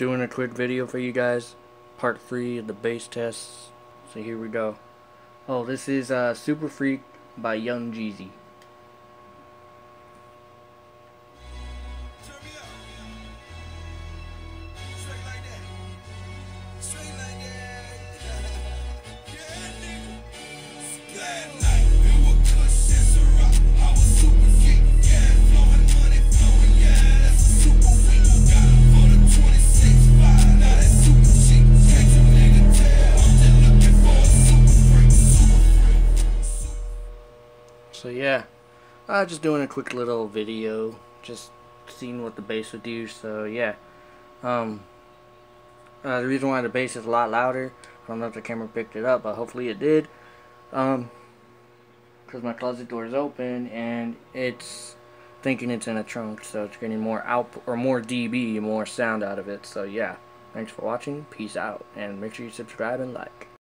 doing a quick video for you guys. Part 3 of the bass tests. So here we go. Oh, this is uh, Super Freak by Young Jeezy. So yeah, uh, just doing a quick little video, just seeing what the bass would do. So yeah, um, uh, the reason why the bass is a lot louder, I don't know if the camera picked it up, but hopefully it did. Um, because my closet door is open and it's thinking it's in a trunk, so it's getting more out or more dB, more sound out of it. So yeah, thanks for watching. Peace out, and make sure you subscribe and like.